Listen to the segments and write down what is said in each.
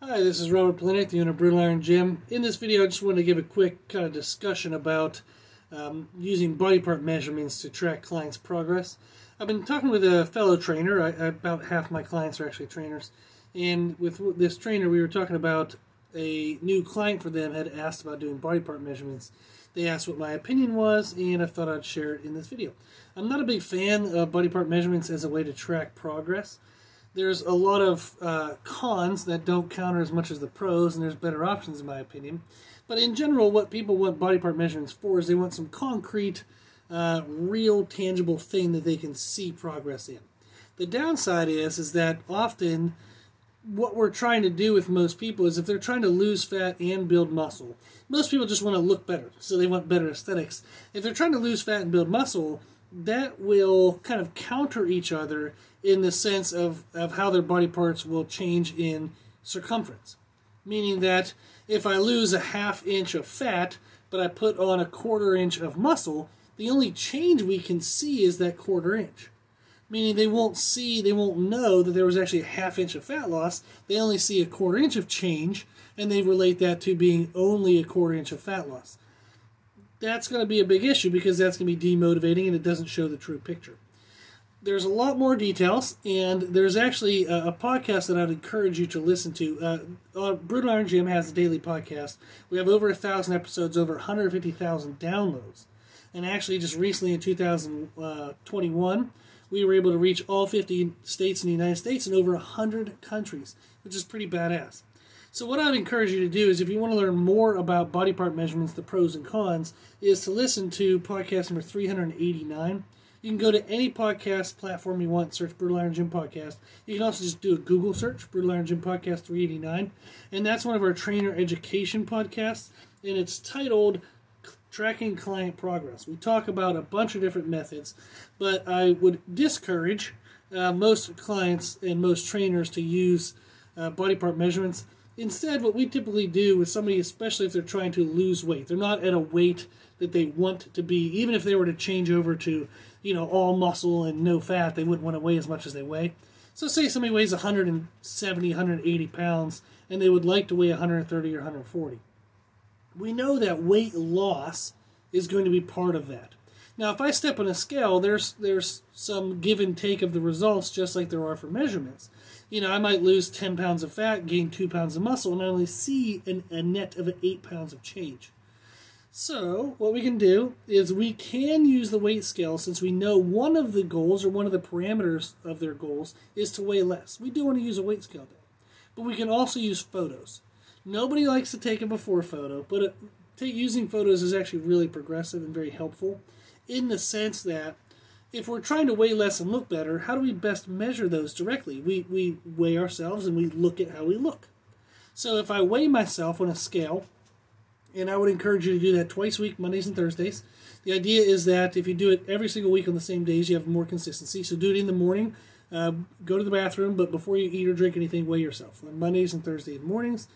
Hi, this is Robert Polenik, the owner of Brutal Iron Gym. In this video, I just wanted to give a quick kind of discussion about um, using body part measurements to track clients' progress. I've been talking with a fellow trainer. I, about half my clients are actually trainers. And with this trainer, we were talking about a new client for them had asked about doing body part measurements. They asked what my opinion was, and I thought I'd share it in this video. I'm not a big fan of body part measurements as a way to track progress there's a lot of uh, cons that don't counter as much as the pros, and there's better options in my opinion. But in general, what people want body part measurements for is they want some concrete, uh, real, tangible thing that they can see progress in. The downside is is that often what we're trying to do with most people is if they're trying to lose fat and build muscle, most people just want to look better, so they want better aesthetics. If they're trying to lose fat and build muscle, that will kind of counter each other in the sense of, of how their body parts will change in circumference. Meaning that if I lose a half inch of fat, but I put on a quarter inch of muscle, the only change we can see is that quarter inch. Meaning they won't see, they won't know that there was actually a half inch of fat loss. They only see a quarter inch of change, and they relate that to being only a quarter inch of fat loss that's going to be a big issue because that's going to be demotivating and it doesn't show the true picture. There's a lot more details, and there's actually a, a podcast that I'd encourage you to listen to. Uh, uh, Brutal Iron Gym has a daily podcast. We have over a thousand episodes, over 150,000 downloads. And actually, just recently in 2021, we were able to reach all 50 states in the United States and over 100 countries, which is pretty badass. So what I'd encourage you to do is if you want to learn more about body part measurements, the pros and cons, is to listen to podcast number 389. You can go to any podcast platform you want, search Brutal Iron Gym Podcast. You can also just do a Google search, Brutal Iron Gym Podcast 389. And that's one of our trainer education podcasts. And it's titled Tracking Client Progress. We talk about a bunch of different methods, but I would discourage uh, most clients and most trainers to use uh, body part measurements Instead, what we typically do with somebody, especially if they're trying to lose weight, they're not at a weight that they want to be, even if they were to change over to, you know, all muscle and no fat, they wouldn't want to weigh as much as they weigh. So say somebody weighs 170, 180 pounds, and they would like to weigh 130 or 140. We know that weight loss is going to be part of that. Now, if I step on a scale, there's there's some give and take of the results, just like there are for measurements. You know, I might lose 10 pounds of fat, gain 2 pounds of muscle, and I only see an, a net of 8 pounds of change. So, what we can do is we can use the weight scale since we know one of the goals or one of the parameters of their goals is to weigh less. We do want to use a weight scale there. But we can also use photos. Nobody likes to take a before photo, but uh, it, using photos is actually really progressive and very helpful in the sense that if we're trying to weigh less and look better, how do we best measure those directly? We, we weigh ourselves and we look at how we look. So if I weigh myself on a scale, and I would encourage you to do that twice a week, Mondays and Thursdays. The idea is that if you do it every single week on the same days, you have more consistency. So do it in the morning, uh, go to the bathroom, but before you eat or drink anything, weigh yourself on Mondays and Thursdays mornings.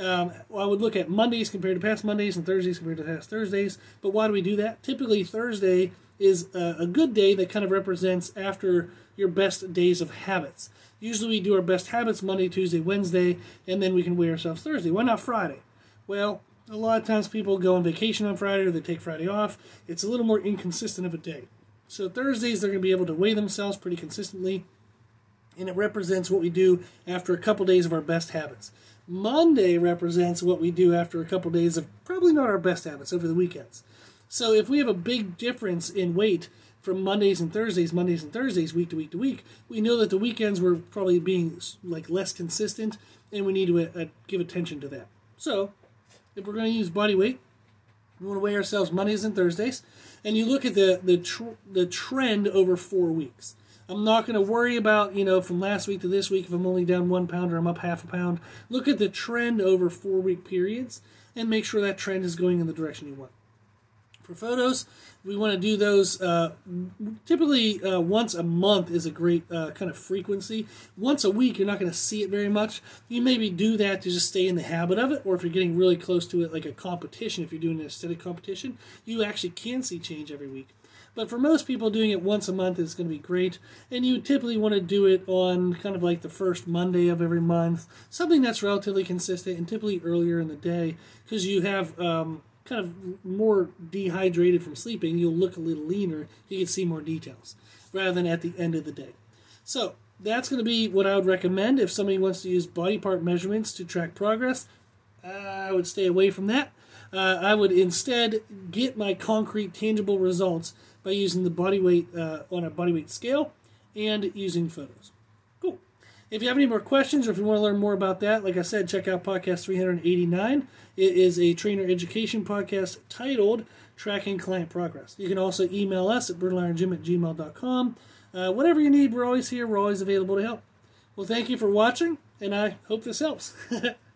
Um, well, I would look at Mondays compared to past Mondays and Thursdays compared to past Thursdays. But why do we do that? Typically, Thursday is a, a good day that kind of represents after your best days of habits. Usually, we do our best habits Monday, Tuesday, Wednesday, and then we can weigh ourselves Thursday. Why not Friday? Well, a lot of times people go on vacation on Friday or they take Friday off. It's a little more inconsistent of a day. So Thursdays they're going to be able to weigh themselves pretty consistently, and it represents what we do after a couple days of our best habits. Monday represents what we do after a couple days of probably not our best habits over the weekends. So if we have a big difference in weight from Mondays and Thursdays, Mondays and Thursdays, week to week to week, we know that the weekends were probably being like less consistent, and we need to uh, give attention to that. So if we're going to use body weight, we want to weigh ourselves Mondays and Thursdays, and you look at the the tr- the trend over four weeks. I'm not going to worry about, you know, from last week to this week if I'm only down one pound or I'm up half a pound. Look at the trend over four week periods and make sure that trend is going in the direction you want. For photos, we want to do those uh, typically uh, once a month is a great uh, kind of frequency. Once a week, you're not going to see it very much. You maybe do that to just stay in the habit of it, or if you're getting really close to it, like a competition, if you're doing an aesthetic competition, you actually can see change every week. But for most people, doing it once a month is going to be great. And you typically want to do it on kind of like the first Monday of every month, something that's relatively consistent and typically earlier in the day because you have um, kind of more dehydrated from sleeping. You'll look a little leaner. You can see more details rather than at the end of the day. So that's going to be what I would recommend if somebody wants to use body part measurements to track progress. I would stay away from that. Uh, I would instead get my concrete, tangible results by using the body weight uh, on a body weight scale and using photos. If you have any more questions or if you want to learn more about that, like I said, check out podcast 389. It is a trainer education podcast titled Tracking Client Progress. You can also email us at brutalirongym at gmail.com. Uh, whatever you need, we're always here. We're always available to help. Well, thank you for watching, and I hope this helps.